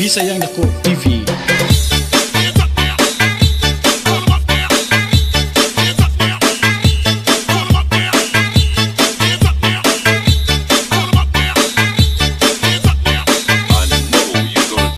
Bisa yang Dako TV